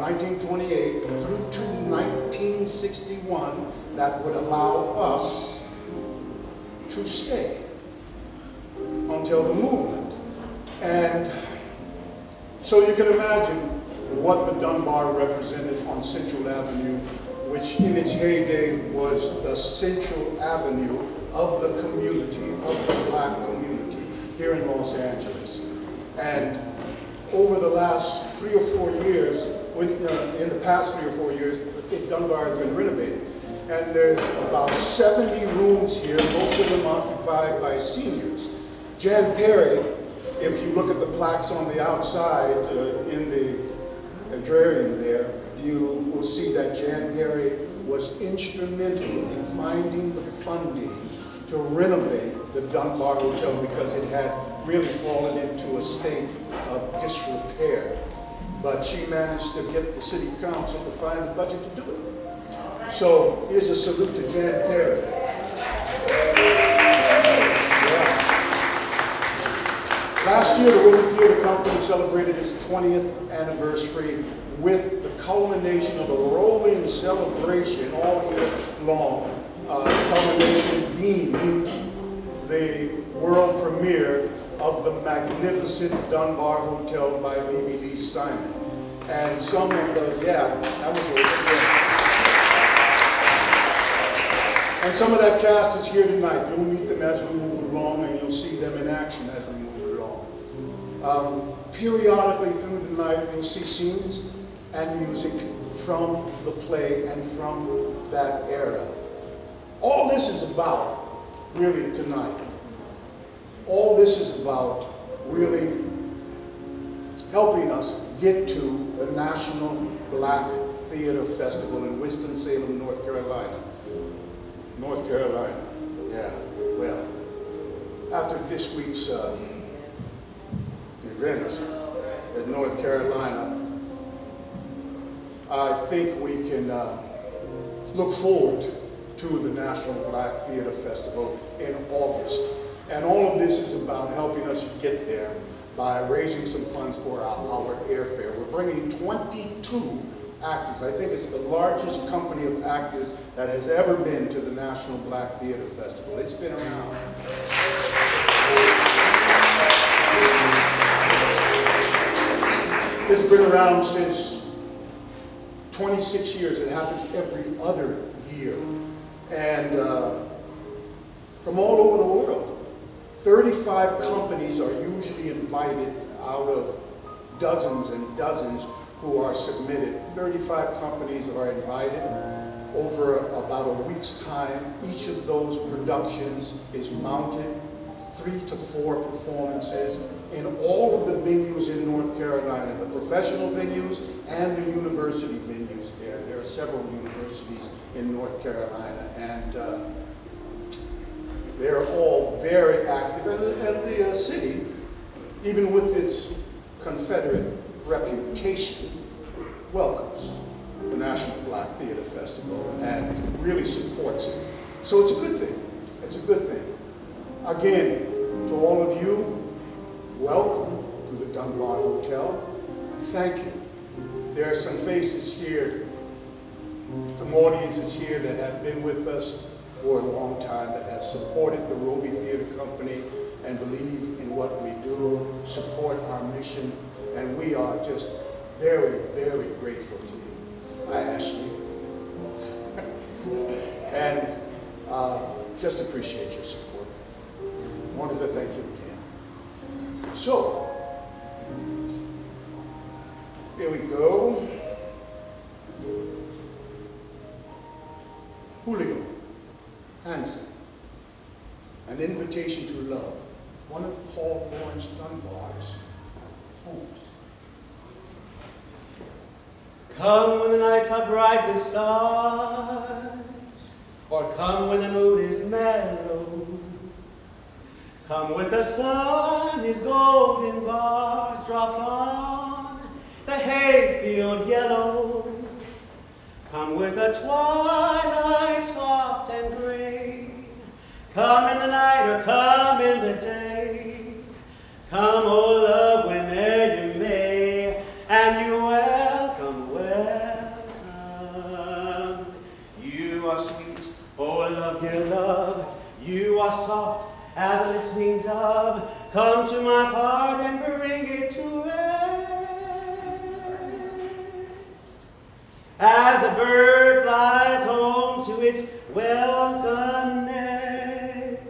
1928 through to 1961 that would allow us to stay until the movement. And so you can imagine what the Dunbar represented on Central Avenue, which in its heyday was the Central Avenue of the community, of the black community here in Los Angeles. And over the last three or four years, when, uh, in the past three or four years, Dunbar has been renovated. And there's about 70 rooms here, most of them occupied by seniors. Jan Perry, if you look at the plaques on the outside uh, in the agrarian there, you will see that Jan Perry was instrumental in finding the funding to renovate the Dunbar Hotel because it had really fallen into a state of disrepair. But she managed to get the city council to find the budget to do it. So here's a salute to Jan Perry. Last year, the Willie Theater Company celebrated its 20th anniversary with the culmination of a rolling celebration all year long. Uh, culmination being the world premiere of the magnificent Dunbar Hotel by Levy Lee Simon. And some of the, yeah, that was. And some of that cast is here tonight. You'll meet them as we move along, and you'll see them in action as we move along. Um, periodically through the night, you'll see scenes and music from the play and from that era. All this is about, really, tonight. All this is about really helping us get to the National Black Theater Festival in Winston-Salem, North Carolina. North Carolina, yeah, well, after this week's uh, events in North Carolina, I think we can uh, look forward to the National Black Theater Festival in August. And all of this is about helping us get there by raising some funds for our, our airfare. We're bringing 22 actors. I think it's the largest company of actors that has ever been to the National Black Theater Festival. It's been around. It's been around since 26 years. It happens every other year. And uh, from all over the world. 35 companies are usually invited out of dozens and dozens who are submitted. 35 companies are invited over about a week's time. Each of those productions is mounted three to four performances in all of the venues in North Carolina, the professional venues and the university venues there. There are several universities in North Carolina. And uh, they're all very active, and, and the uh, city, even with its Confederate reputation, welcomes the National Black Theater Festival and really supports it. So it's a good thing. It's a good thing. Again, to all of you, welcome to the Dunbar Hotel. Thank you. There are some faces here, some audiences here that have been with us for a long time that has supported the Robey Theater Company and believe in what we do, support our mission, and we are just very, very grateful to you. Hi, Ashley. and uh, just appreciate your support. Wanted to thank you again. So, here we go. Julio. Hanson, An Invitation to Love, one of Paul Laurence Dunbar's poems. Come when the nights are bright with stars, or come when the moon is mellow. Come with the sun, his golden bars drops on the hayfield yellow. Come with the twilight soft and gray. Come in the night or come in the day. Come, oh love, whenever you may, and you welcome, welcome. You are sweet, oh love, dear love. You are soft as a listening dove. Come to my heart and bring it to as the bird flies home to its welcome nest.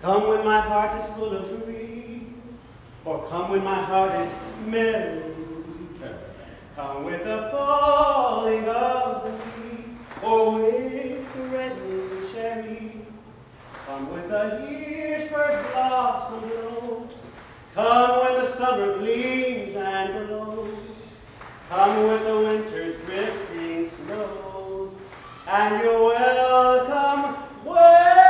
Come when my heart is full of grief, or come when my heart is merry. Come with the falling of the leaf, or with the reddening cherry. Come with the year's first blossom blows. Come when the summer gleams and glows. Come with the winter's drifting snows, and you're welcome, welcome.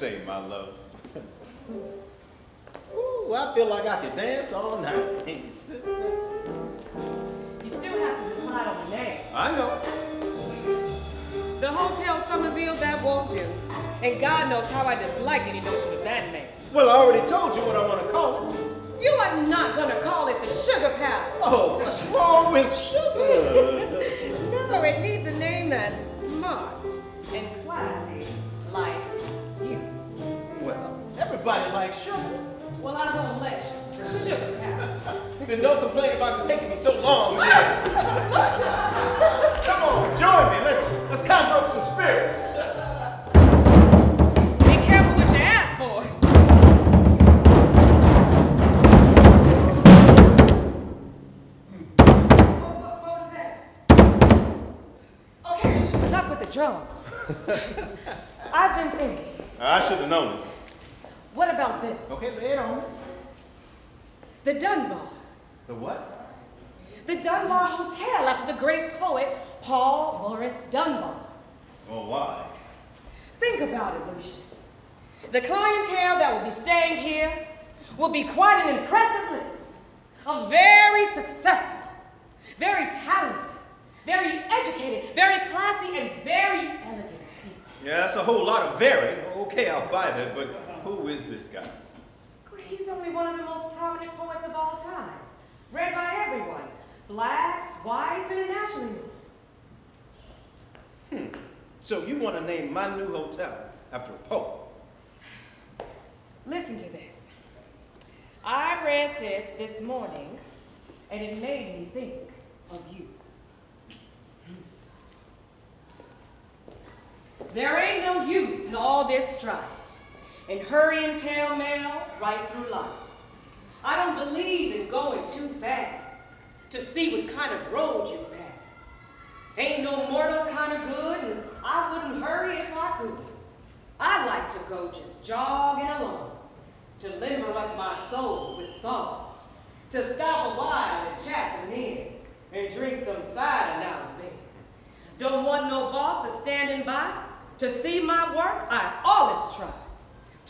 Say, my love. Ooh, I feel like I could dance all night. You still have to decide on the name. I know. The Hotel Somerville, that won't do. And God knows how I dislike any notion of that name. Well, I already told you what I want to call it. You are not gonna call it the Sugar Palace. Oh, what's wrong with sugar? No, it needs a name that's everybody likes sugar. Well, I don't let you. Sugar Palace. Then don't complain about it taking me so long. Come on, join me. Let's let's conjure up some spirits. Be careful what you ask for. What, what- what was that? Okay, Lucius, enough with the drums. I've been thinking, I should have known it. What about this? Okay, lay it on. The Dunbar. The what? The Dunbar Hotel after the great poet Paul Laurence Dunbar. Well, why? Think about it, Lucius. The clientele that will be staying here will be quite an impressive list of very successful, very talented, very educated, very classy, and very elegant people. Yeah, that's a whole lot of very. Okay, I'll buy that, but who is this guy? Well, He's only one of the most prominent poets of all time, read by everyone, blacks, whites, internationally. Hmm. So you want to name my new hotel after a poet? Listen to this. I read this this morning, and it made me think of you. There ain't no use in all this strife, in hurrying pell-mell right through life. I don't believe in going too fast to see what kind of road you pass. Ain't no mortal kind of good, and I wouldn't hurry if I could. I like to go just jogging along, to limber up my soul with song, to stop a while and chat with men, and drink some cider now and then. Don't want no bosses standing by to see my work. I always try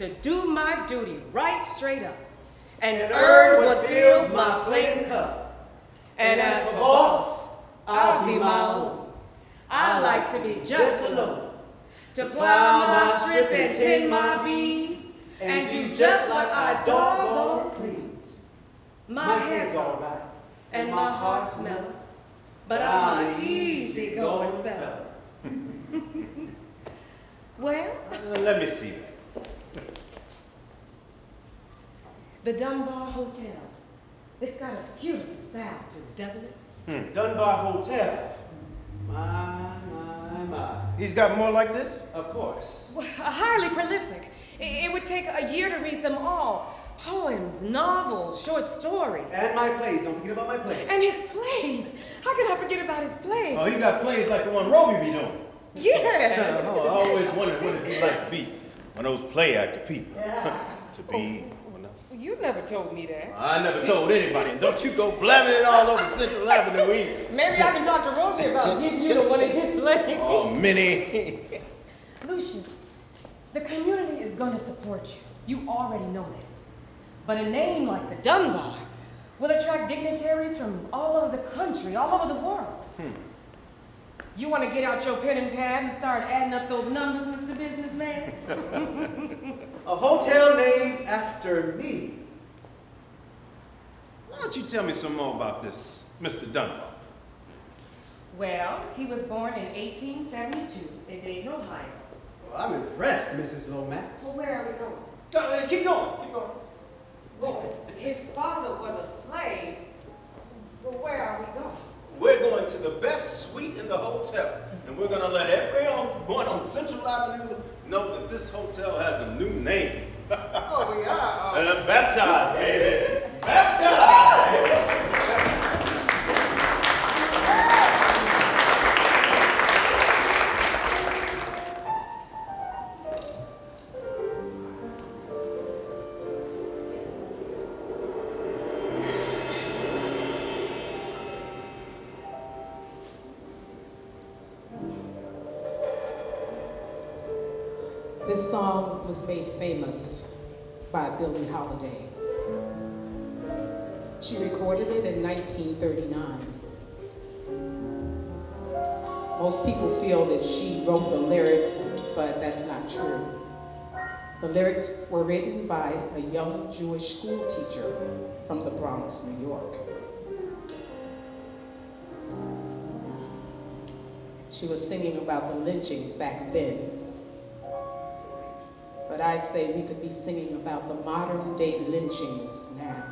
to do my duty right straight up and, earn what fills my plate and cup. And as for boss, I'll be my own. I like to be just alone. To plow my strip and tend my bees and do just like I doggone please. My head's alright and my heart's mellow, but I'm an easy going fella. Well, Uh, let me see it. The Dunbar Hotel. It's got a beautiful sound to it, doesn't it? Hmm. Dunbar Hotel. My, my, my. He's got more like this? Of course. Well, uh, highly prolific. It, it would take a year to read them all. Poems, novels, short stories. And my plays. Don't forget about my plays. And his plays. How can I forget about his plays? Oh, he got plays like the one Robey be doing. Yeah. Oh, I always wondered what it'd be like to be one of those play actor people. to be one of You never told me that. I never told anybody. Don't you go blabbing it all over Central Avenue either. Maybe I can talk to Robey about getting you to one of his plays. Oh, Minnie. Lucius, the community is going to support you. You already know that. But a name like the Dunbar will attract dignitaries from all over the country, all over the world. Hmm. You want to get out your pen and pad and start adding up those numbers, Mr. Businessman? A hotel named after me. Why don't you tell me some more about this Mr. Dunbar? Well, he was born in 1872 in Dayton, Ohio. Well, I'm impressed, Mrs. Lomax. Well, where are we going? Uh, keep going, keep going. Well, his father was a slave. Well, where are we going? We're going to the best suite in the hotel, and we're going to let everyone on Central Avenue know that this hotel has a new name. Oh, we are. Uh, baptized, baby. Most people feel that she wrote the lyrics, but that's not true. The lyrics were written by a young Jewish school teacher from the Bronx, New York. She was singing about the lynchings back then. But I'd say we could be singing about the modern day lynchings now.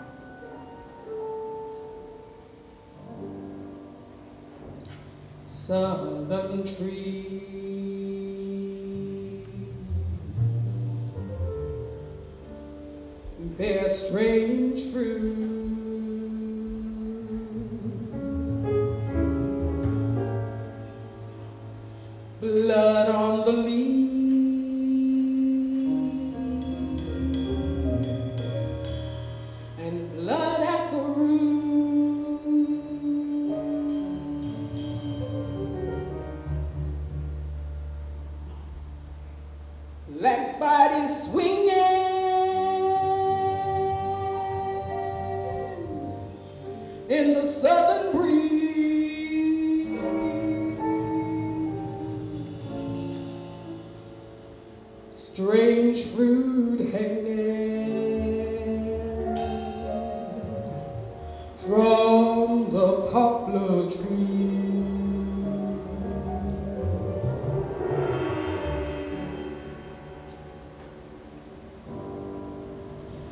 Southern trees bear strange fruit.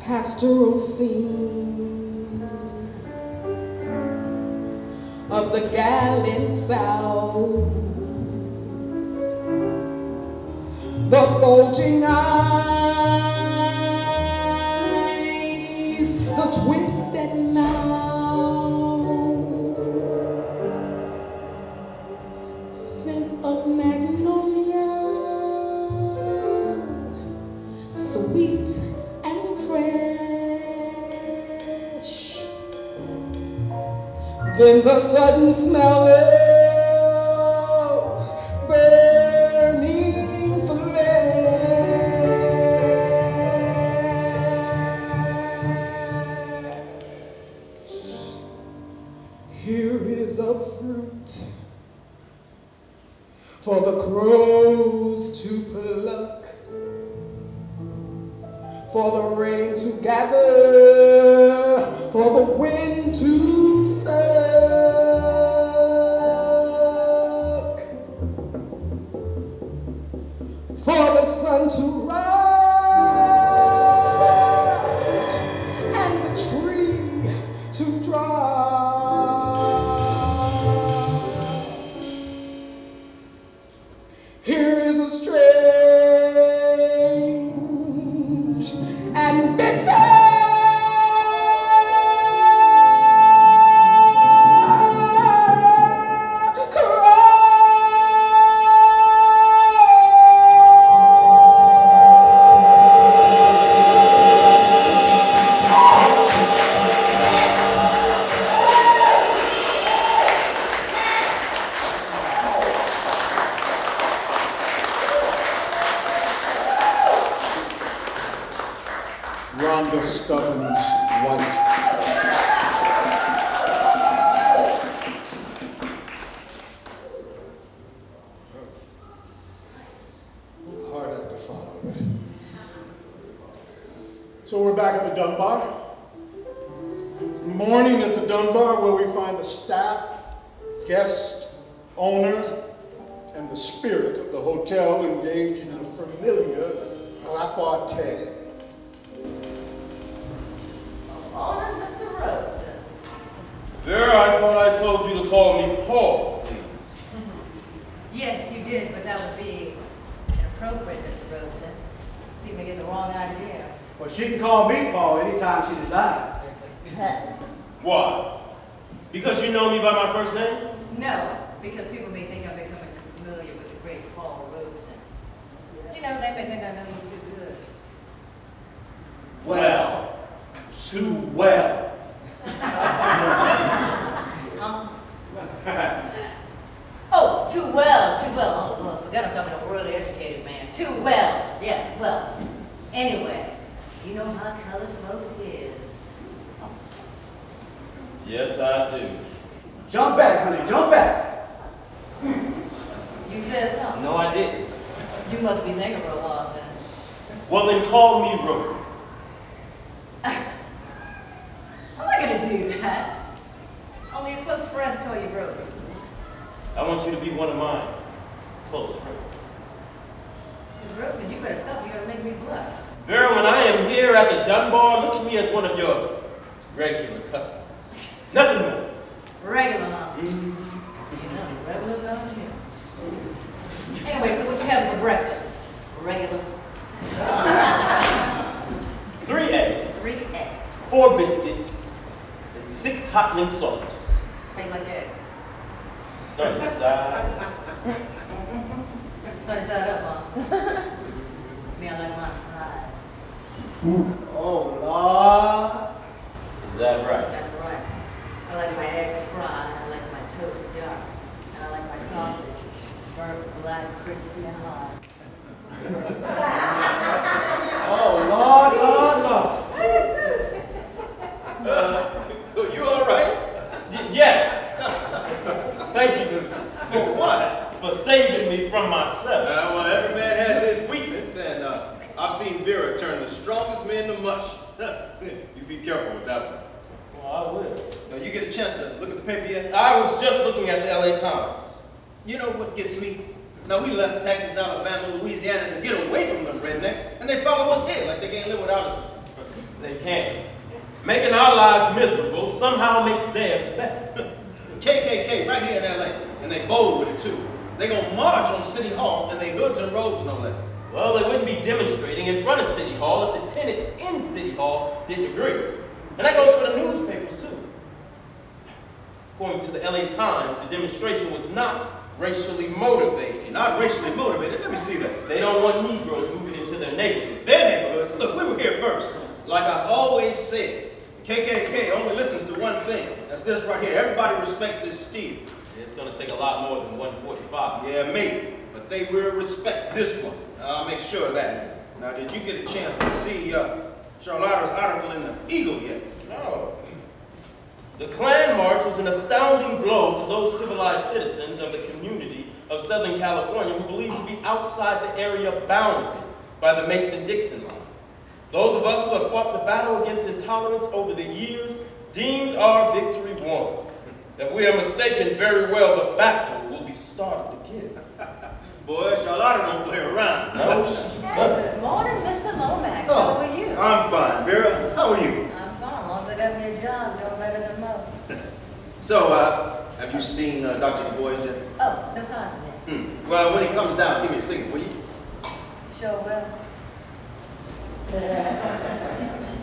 Pastoral scene of the gallant South. The bulging eyes, the twisted Then the sudden smell So we're back at the Dunbar. It's morning at the Dunbar where we find the staff, guest, owner, and the spirit of the hotel engaged in a familiar repartee. Morning, Mr. Rosa. Vera, I thought I told you to call me wrong idea. Well, she can call me Paul anytime she desires. Why? Because you know me by my first name? No, because people may think I'm becoming too familiar with the great Paul Robeson. You know, they may think I know you too good. Well, too well. Oh, too well, too well. Oh, oh, I forgot I'm talking to a worldly educated man. Too well, yes, well. Anyway, you know how colored folks is. Yes, I do. Jump back, honey, jump back. You said something. No, I didn't. You must be thinking for a while then. Well, then call me Rory. I'm not gonna do that. Only a close friends call you Brody. I want you to be one of my close friends. Robeson, you better stop. You're gonna make me blush. Vera, when I am here at the Dunbar, look at me as one of your regular customers. Nothing more. Regular, huh? Mm-hmm. You know, regular don't you? Anyway, so what you having for breakfast? Regular. Three eggs, Three eggs. four biscuits, and six hot link sausages. How you like eggs? Sunny side. Sunny side up, um, huh? Me, I like mine fried. Oh, Lord. Is that right? That's right. I like my eggs fried. I like my toast dark. And I like my sausage burnt black, crispy, and hot. Oh, Lord, Lord, Lord. Uh, you all right? Y- yes. Thank you, Lucius, For what? for saving me from myself. Uh, well, every man has his weakness, and uh, I've seen Vera turn the strongest man to mush. you be careful with that one. Well, I will. Now, you get a chance to look at the paper yet? I was just looking at the LA Times. You know what gets me? Now, we left Texas, Alabama, Louisiana to get away from them rednecks, and they follow us here like they can't live without us. They can't. Making our lives miserable somehow makes theirs better. KKK right here in LA, and they bold with it too. They gonna march on City Hall in their hoods and robes, no less. Well, they wouldn't be demonstrating in front of City Hall if the tenants in City Hall didn't agree. And that goes for the newspapers too. According to the LA Times, the demonstration was not racially motivated. Not racially motivated. Let me see that. They don't want Negroes moving into their neighborhood. Their neighborhoods. Look, we were here first. Like I've always said, KKK only listens to one thing. That's this right here. Everybody respects this steel. It's going to take a lot more than 145. Yeah, maybe, but they will respect this one. I'll make sure of that. Now, did you get a chance to see uh, Charlotta's article in the Eagle yet? No. The Klan March was an astounding blow to those civilized citizens of the community of Southern California who believe to be outside the area bounded by the Mason-Dixon line. Those of us who have fought the battle against intolerance over the years deemed our victory won. If we are mistaken, very well the battle will be started again. Boy, Charlotta don't play around. No, she doesn't. Good morning, Mr. Lomax. Oh, How are you? I'm fine. Vera, how are you? I'm fine, as long as I got me a job, doing better than most. So, uh, have you seen uh, Dr. Du Bois yet? Oh, no sign of that. Hmm. Well, when he comes down, give me a signal, will you? Sure will.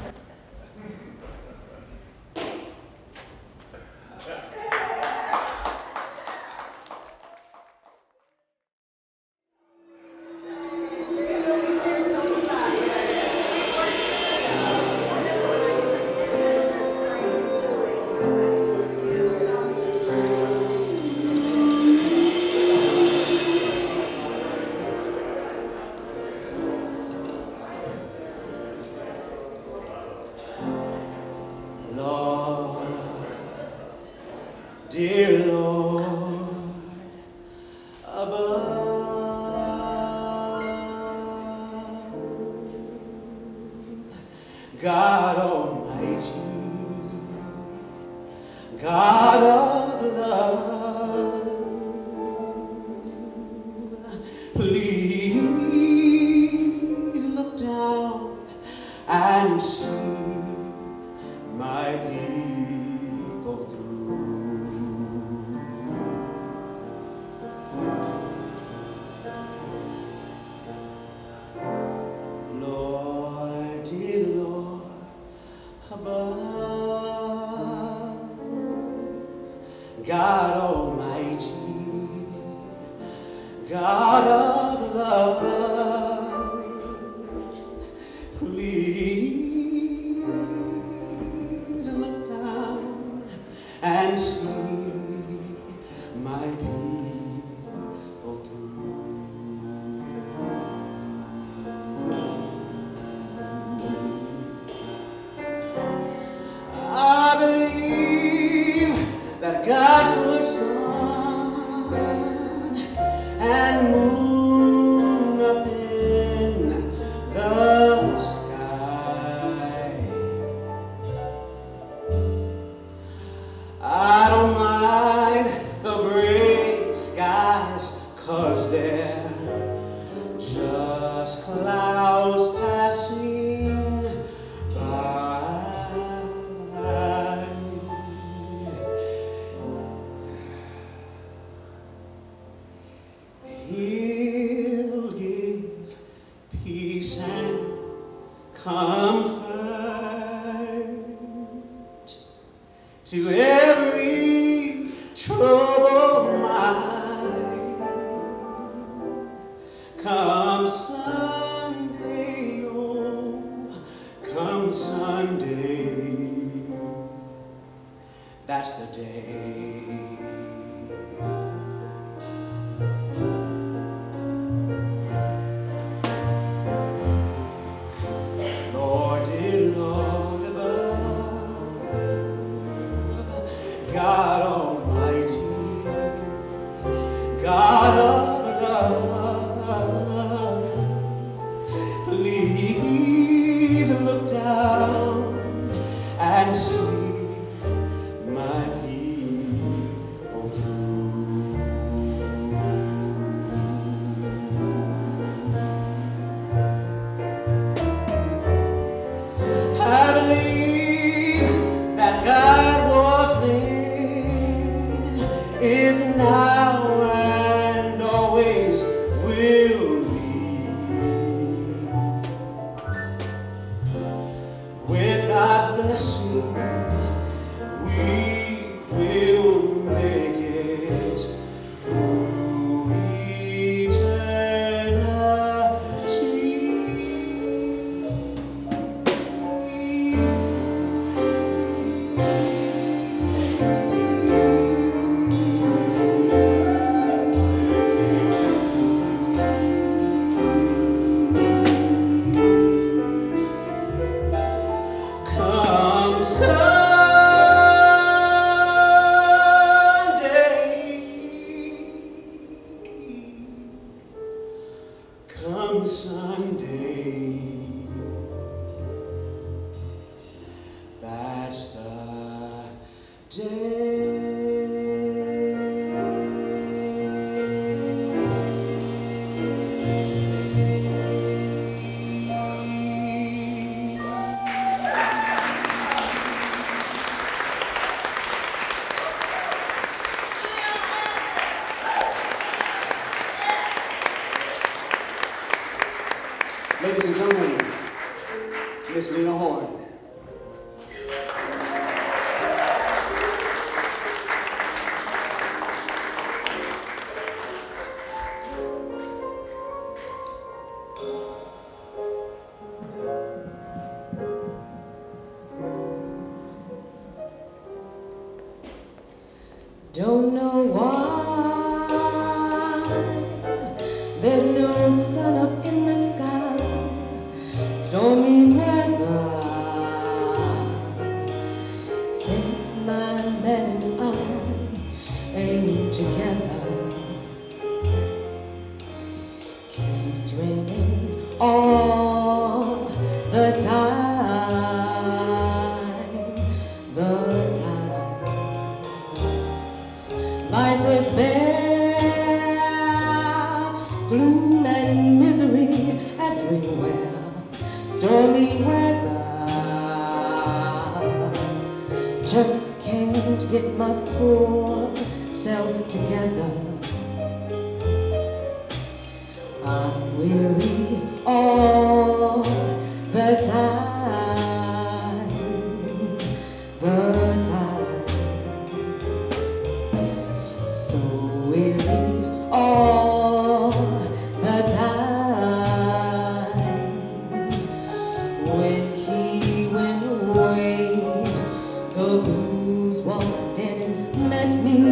come Sunday,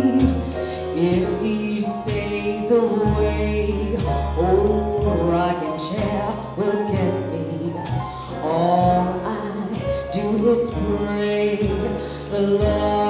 If he stays away, oh, rocking chair will get me. All I do is pray the Lord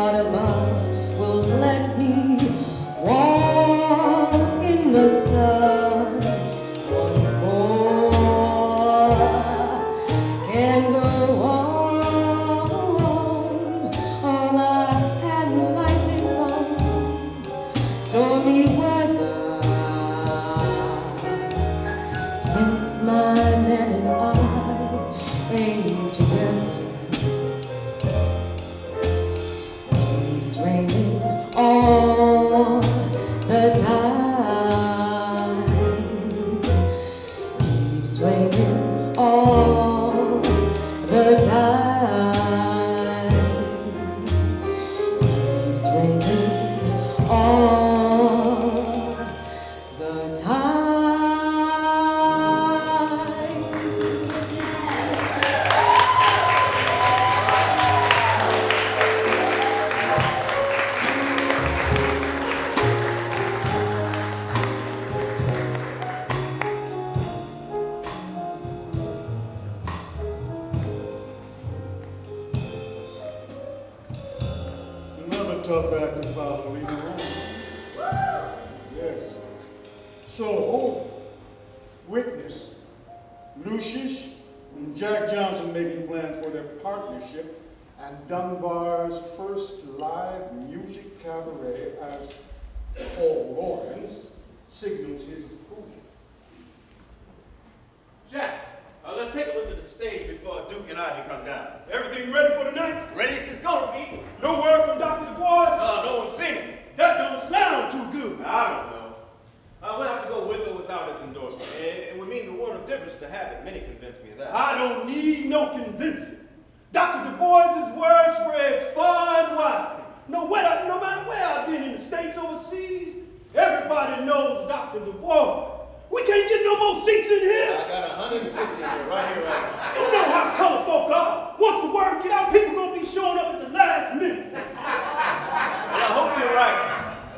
No, where, no matter where I've been in the States, overseas, everybody knows Dr. Du Bois. We can't get no more seats in here. I got 150 here, right here, right now. You know how color folk are. Once the word get out, people gonna be showing up at the last minute. Well, I hope you're right.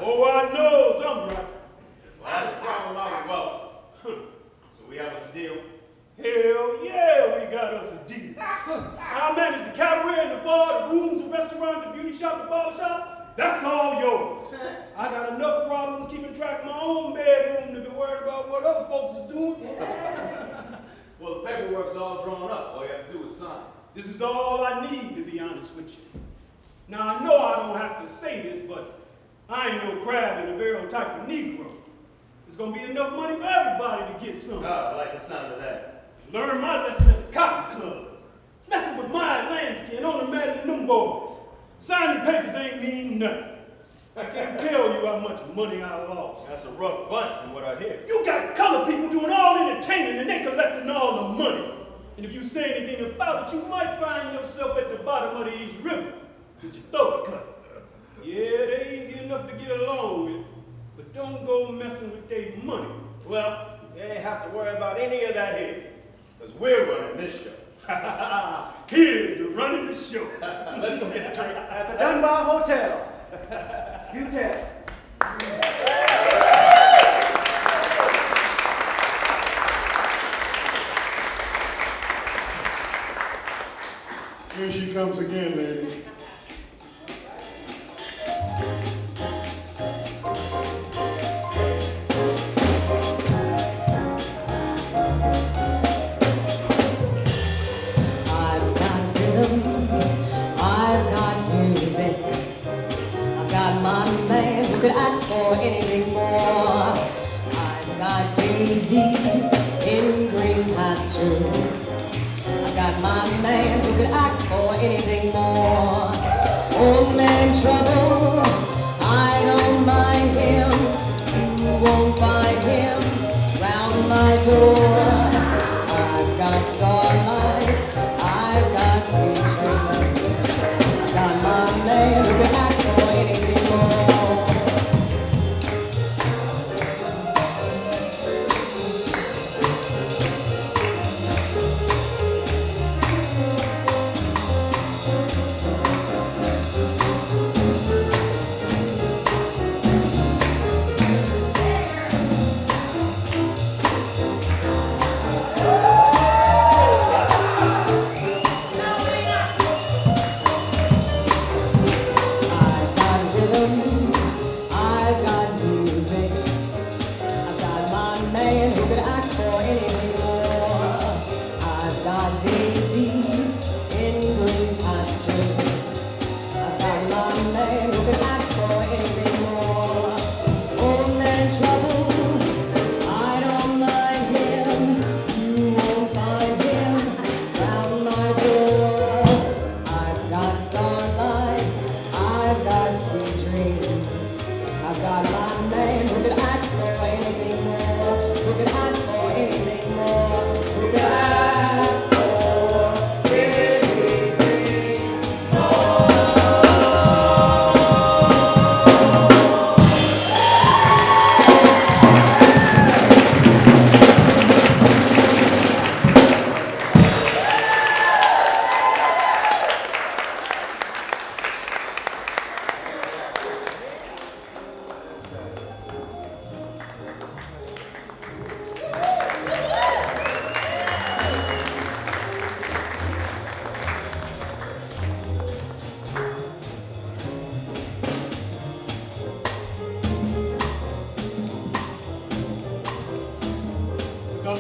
Oh, I knows I'm right. Well, that's the problem I was well. So we have a deal. Hell yeah, we got us a deal. I manage the cabaret and the bar, the rooms, the restaurant, the beauty shop, the barber shop. That's all yours. I got enough problems keeping track of my own bedroom to be worried about what other folks is doing. Well, the paperwork's all drawn up. All you have to do is sign. This is all I need, to be honest with you. Now, I know I don't have to say this, but I ain't no crab in a barrel type of Negro. There's gonna be enough money for everybody to get some. Oh, I like the sound of that. Learn my lesson at the cotton clubs. Lesson with Meyer Lansky on the man and them boys. Signing papers ain't mean nothing. I can't tell you how much money I lost. That's a rough bunch from what I hear. You got colored people doing all entertaining and they collecting all the money. And if you say anything about it, you might find yourself at the bottom of the East River with your throat cut. Yeah, they're easy enough to get along with, but don't go messing with their money. Well, they ain't have to worry about any of that here. Because we're running this show. Here's the running the show. Let's go get a drink. At the Dunbar Hotel. You tell. Here she comes again, lady. could ask for anything more. I've got daisies in green pastures. I've got my man who could ask for anything more. Old man trouble, I don't mind him. You won't find him round my door.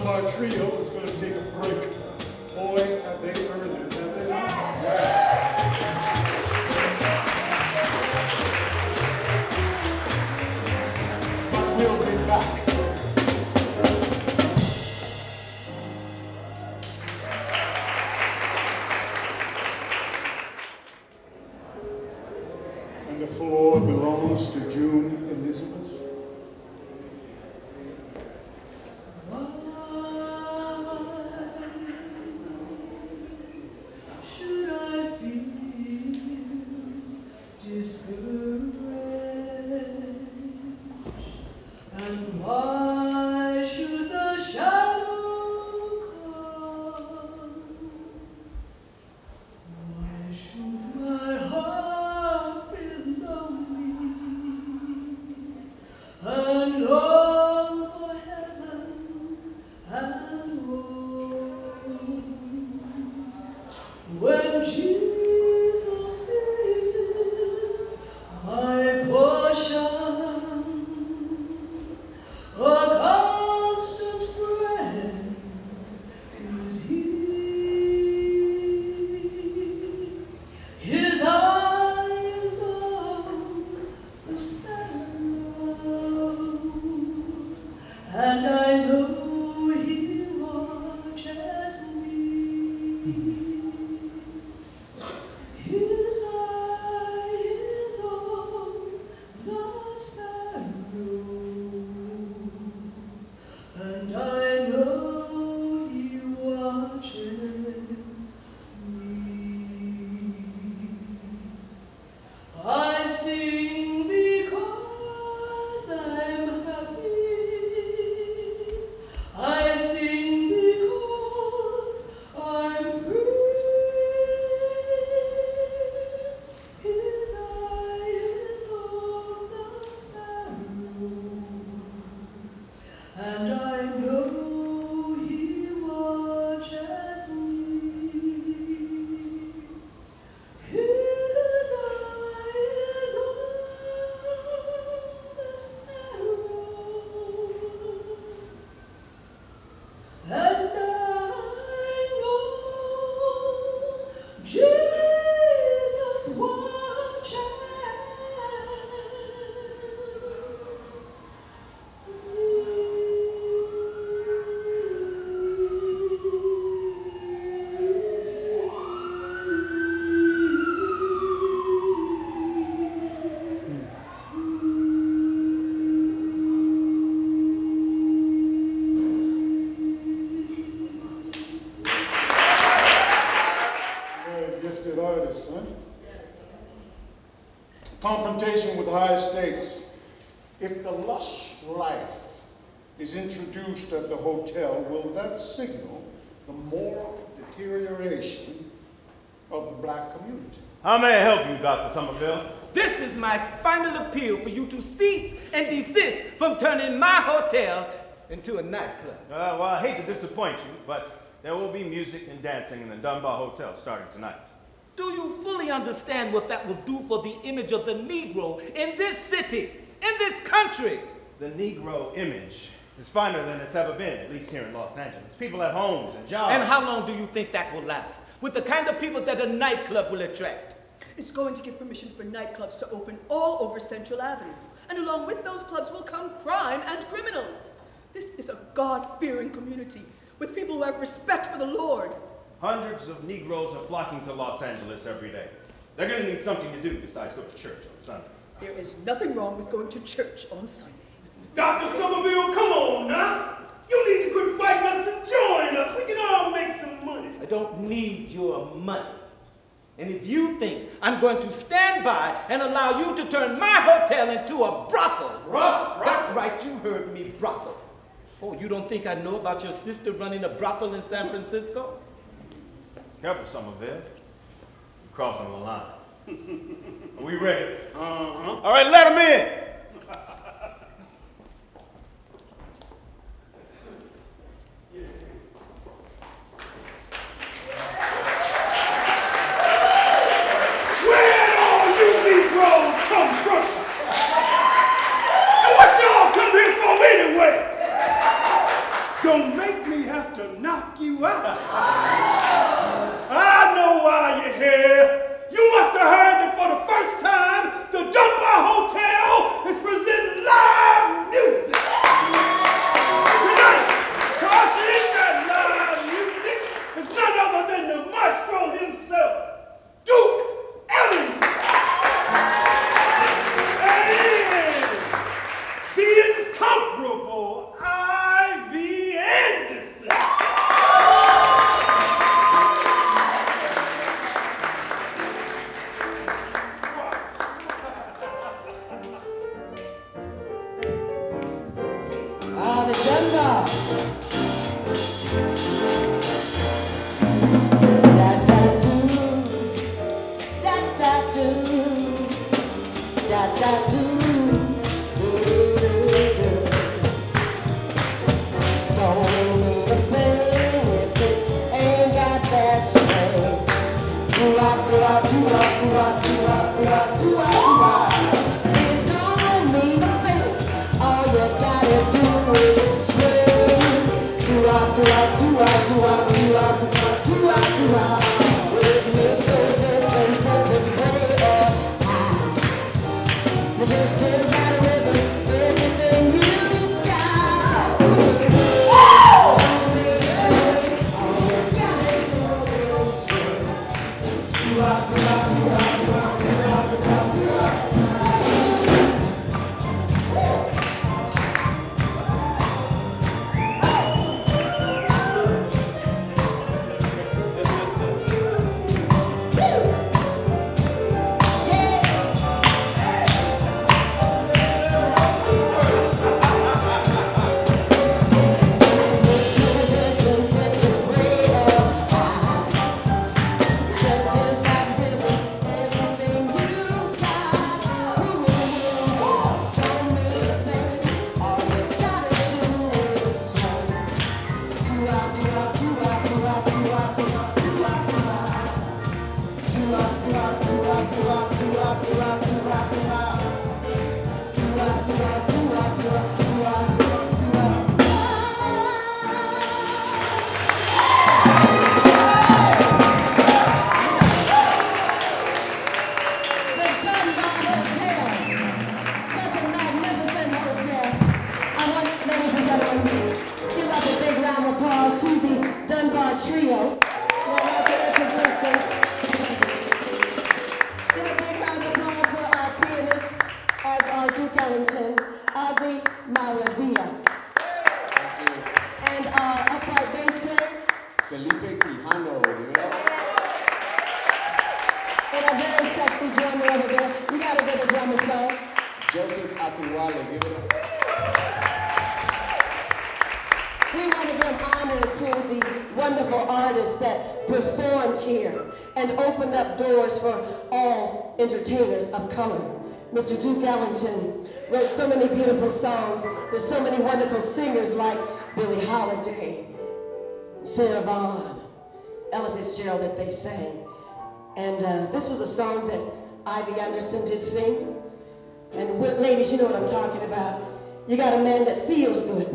of our trio is going to take a break. Boy, have they earned it, have they not? Yeah. How may I help you, Dr. Somerville? This is my final appeal for you to cease and desist from turning my hotel into a nightclub. Uh, well, I hate to disappoint you, but there will be music and dancing in the Dunbar Hotel starting tonight. Do you fully understand what that will do for the image of the Negro in this city, in this country? The Negro image is finer than it's ever been, at least here in Los Angeles. People have homes and jobs. And how long do you think that will last? With the kind of people that a nightclub will attract? It's going to give permission for nightclubs to open all over Central Avenue. And along with those clubs will come crime and criminals. This is a God-fearing community with people who have respect for the Lord. Hundreds of Negroes are flocking to Los Angeles every day. They're going to need something to do besides go to church on Sunday. There is nothing wrong with going to church on Sunday. Dr. Somerville, come on now. You need to quit fighting us and join us. We can all make some money. I don't need your money. And if you think I'm going to stand by and allow you to turn my hotel into a brothel, Brothel? that's right, you heard me, brothel. Oh, you don't think I know about your sister running a brothel in San Francisco? Careful, Somerville. You're crossing the line. Are we ready? Uh-huh. All right, let them in. は。Mr. Duke Ellington wrote so many beautiful songs to so many wonderful singers like Billie Holiday, Sarah Vaughan, Ella Fitzgerald that they sang. And uh, this was a song that Ivy Anderson did sing. And ladies, you know what I'm talking about. You got a man that feels good.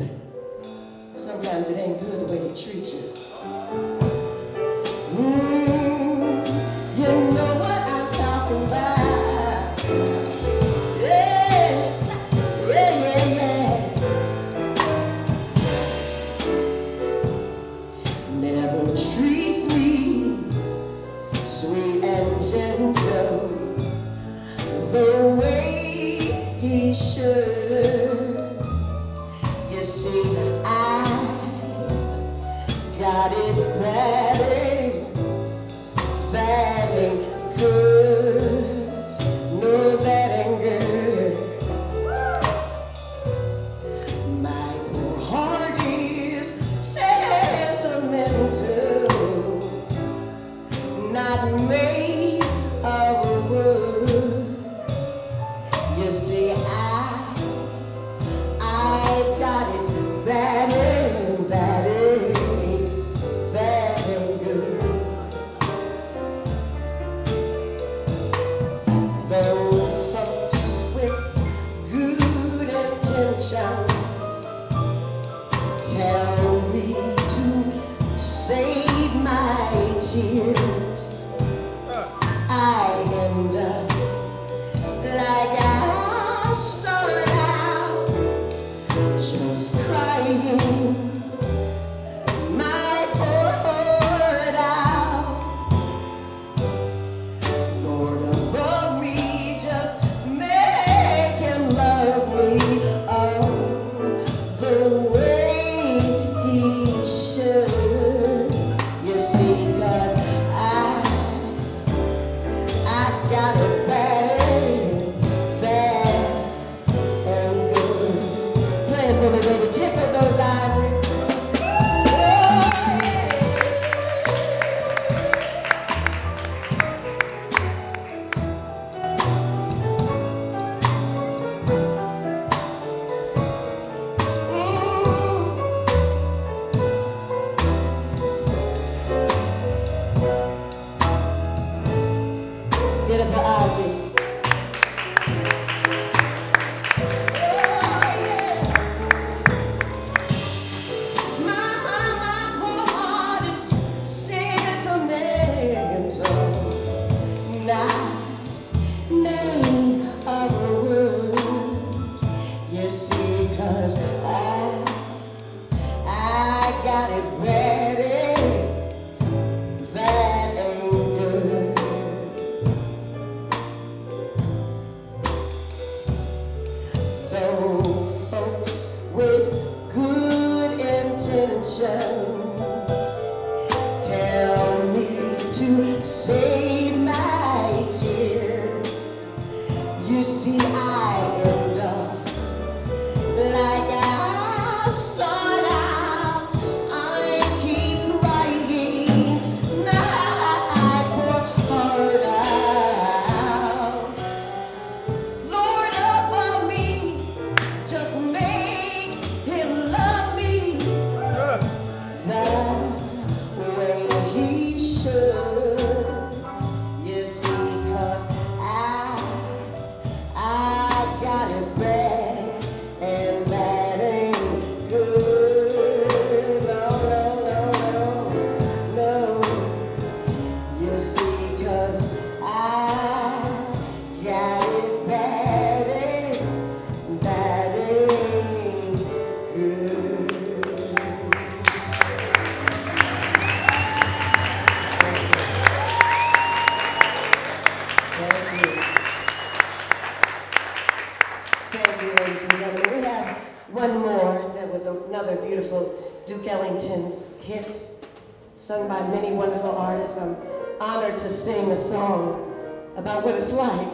about what it's like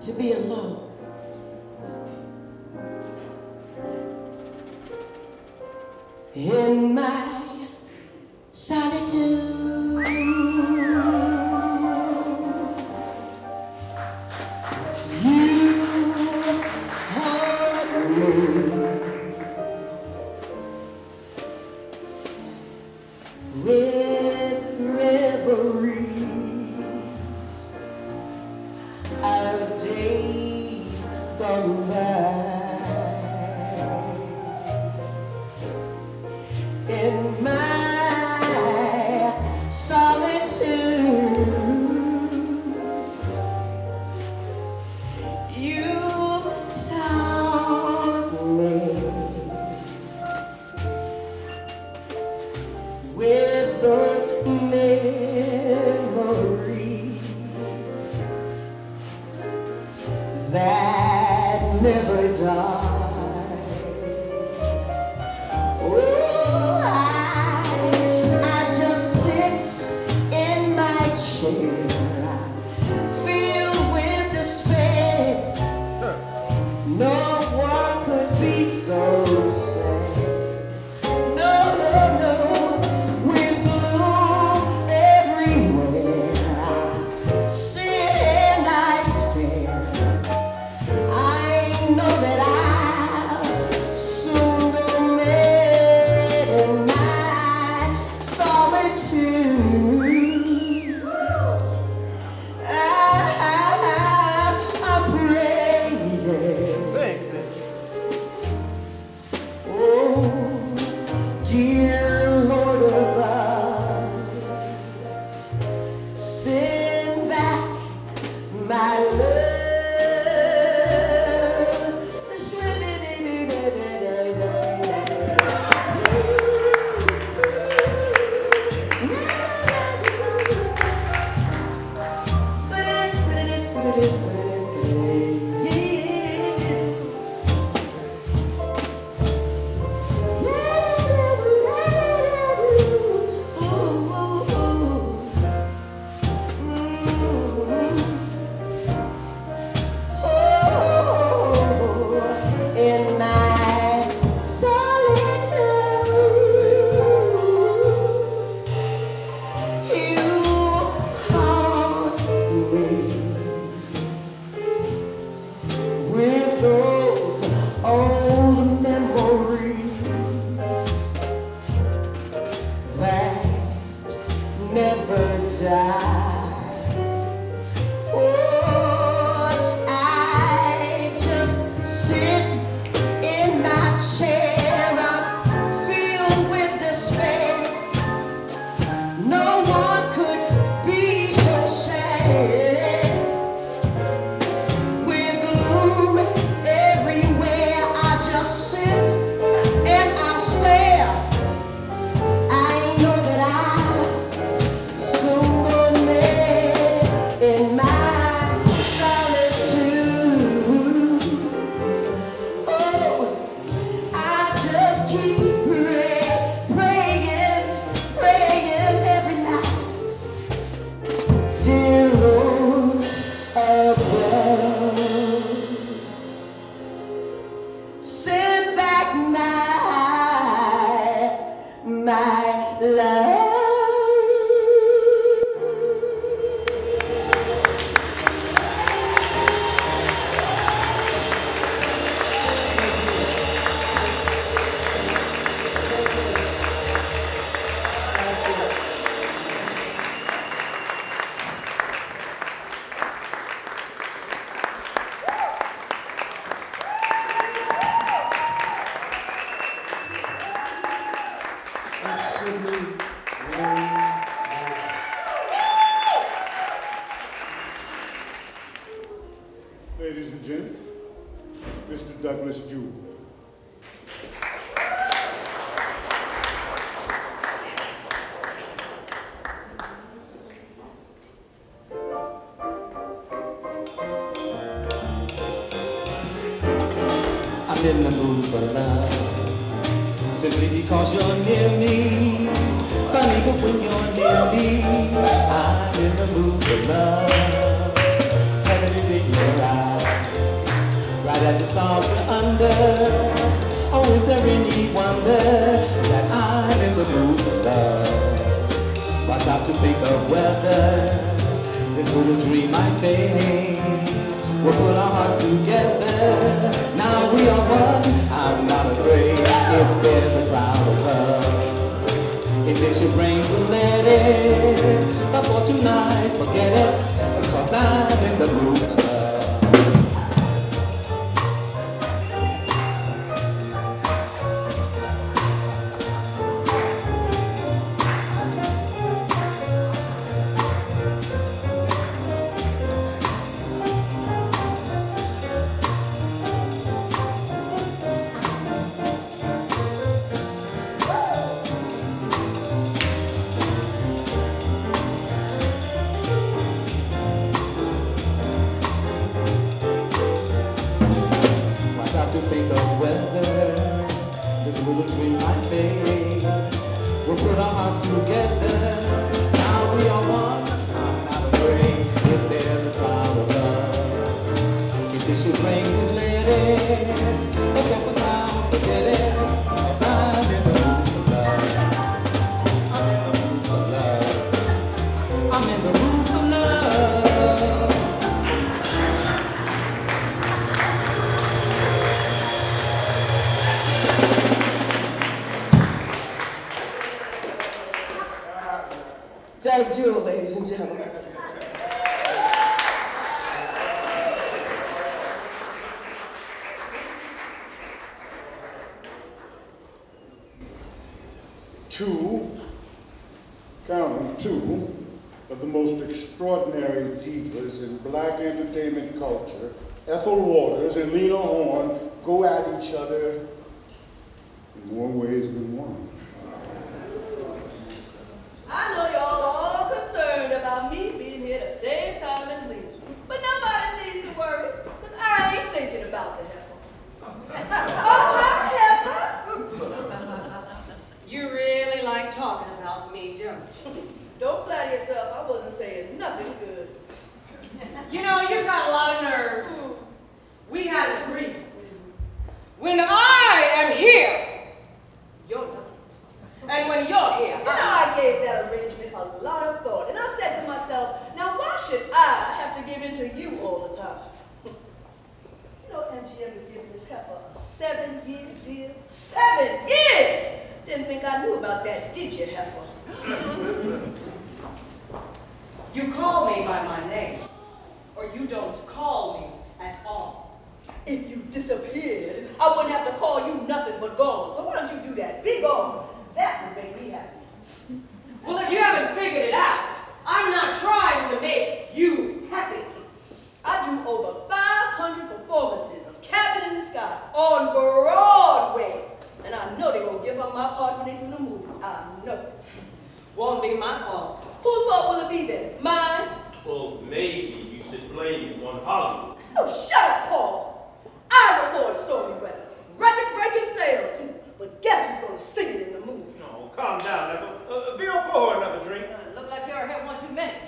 to be alone. In my solitude. We'll put our hearts together. culture, Ethel Waters and Lena Horne go at each other in more ways than one.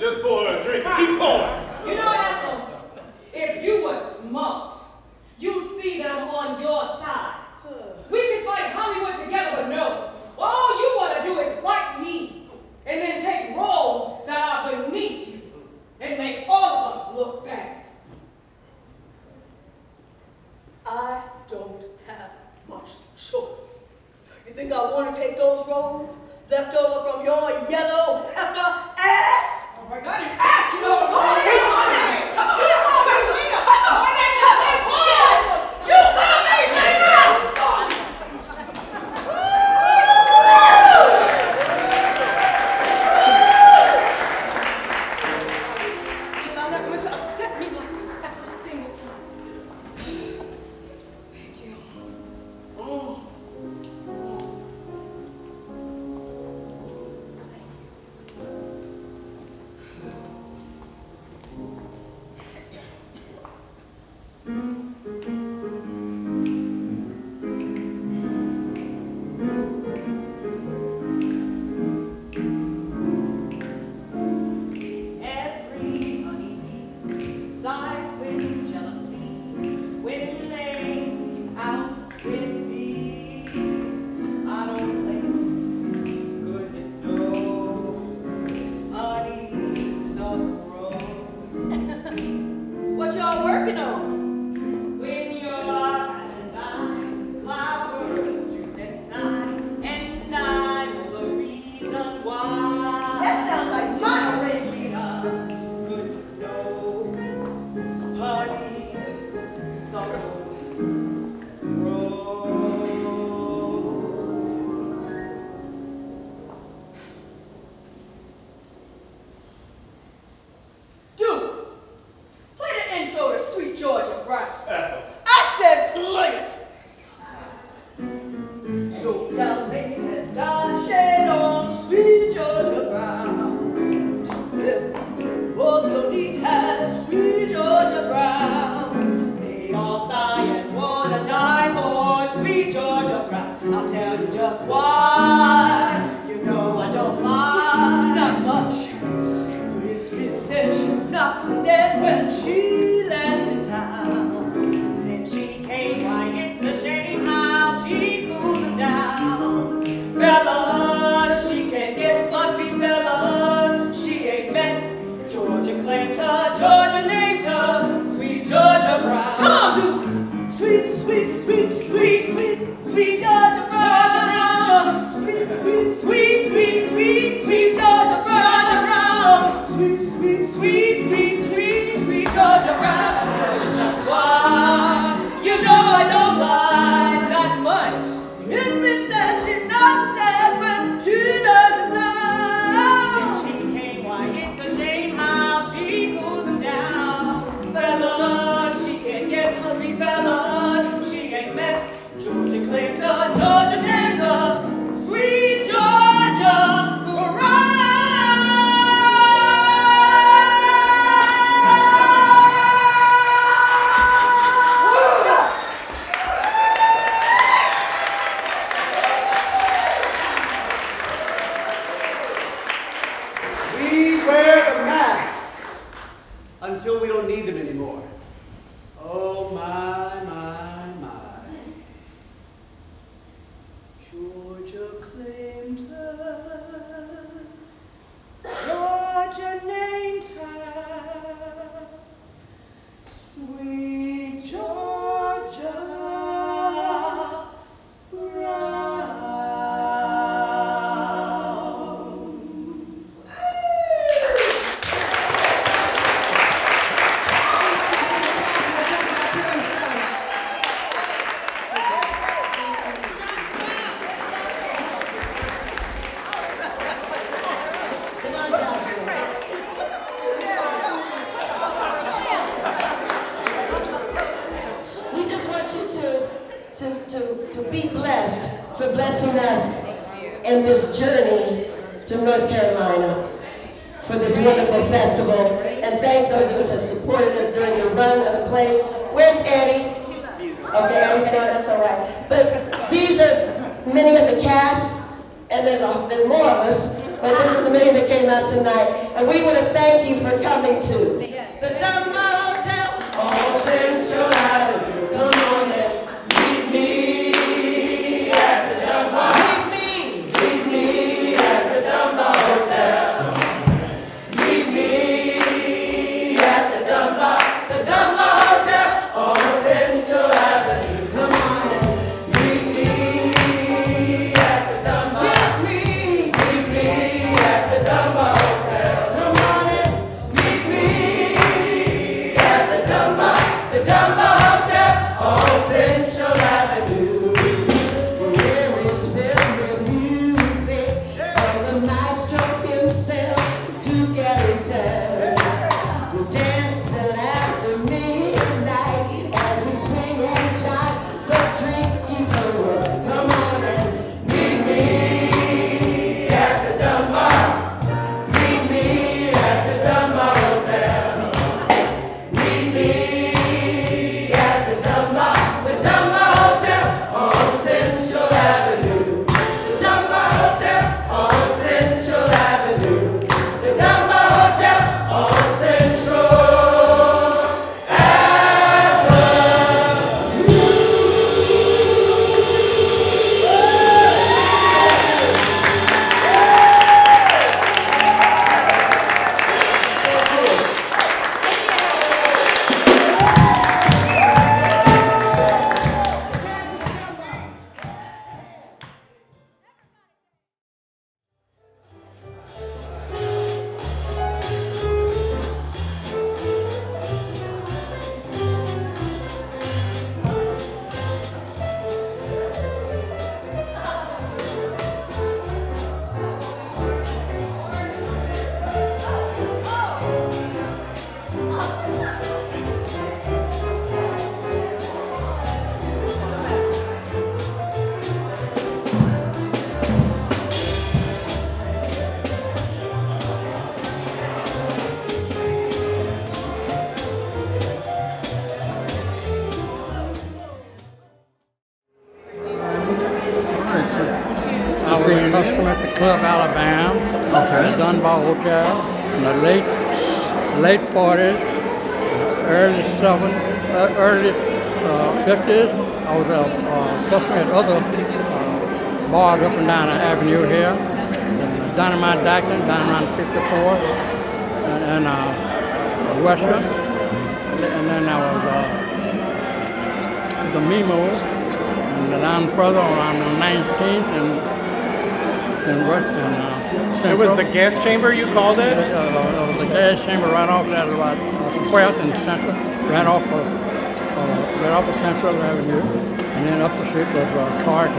Just pour a drink. Keep pouring.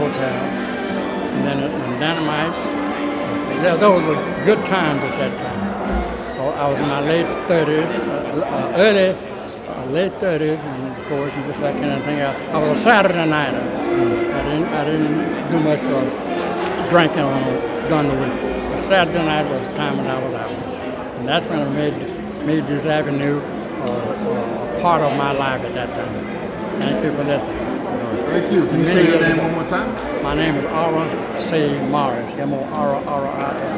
Hotel, and then and Dynamite. Yeah, those were good times at that time. I was in my late 30s, uh, uh, early, uh, late 30s, and of course, and just like anything else, I was a Saturday nighter. I didn't, I didn't do much uh, drinking on during the week. But Saturday night was the time when I was out, and that's when I made made this avenue uh, uh, a part of my life at that time. Thank you for listening. Thank you. Can you say your name one more time? My name is Ara C. Morris. M O R R I S.